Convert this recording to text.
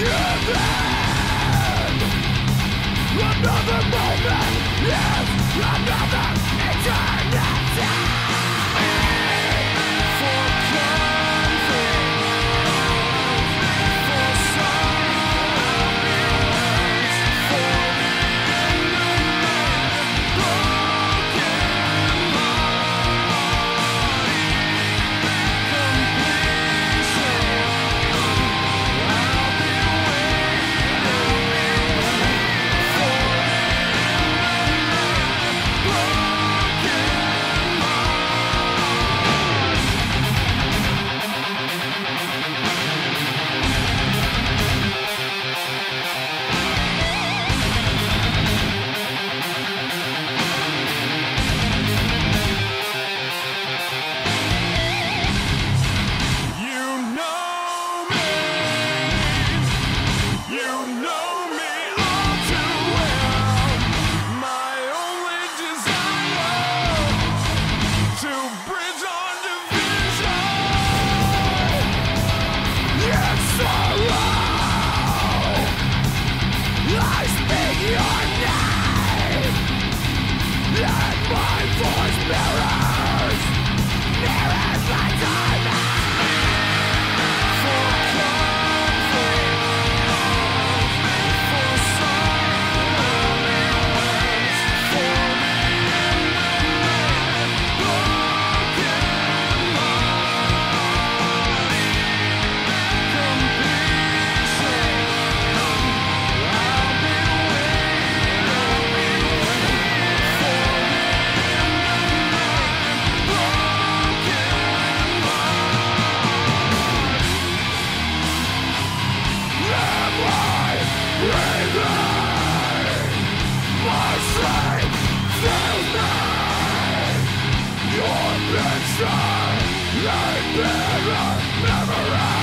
Another moment is another eternity. Nightmare memory.